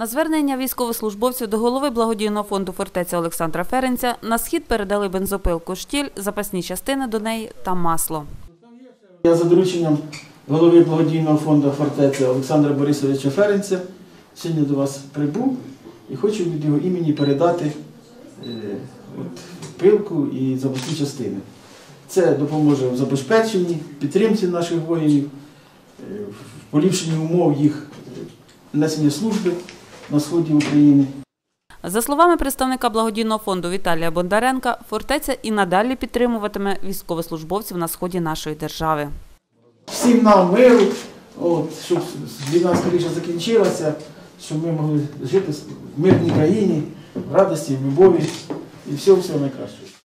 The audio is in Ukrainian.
На звернення військовослужбовців до голови благодійного фонду фортеця Олександра Ференця на схід передали бензопилку штіль, запасні частини до неї та масло. Я за дорученням голови благодійного фонду фортеця Олександра Борисовича Ференця сьогодні до вас прибув і хочу від його імені передати е, от, пилку і запасні частини. Це допоможе в забезпеченні, підтримці наших воїнів, е, в поліпшенні умов їх е, несення служби на сході України. За словами представника благодійного фонду Віталія Бондаренка, фортеця і надалі підтримуватиме військовослужбовців на сході нашої держави. Всім нам миру, от, щоб війна скоріше закінчилася, щоб ми могли жити в мирній країні, в радості, в любові і всього всього найкращого.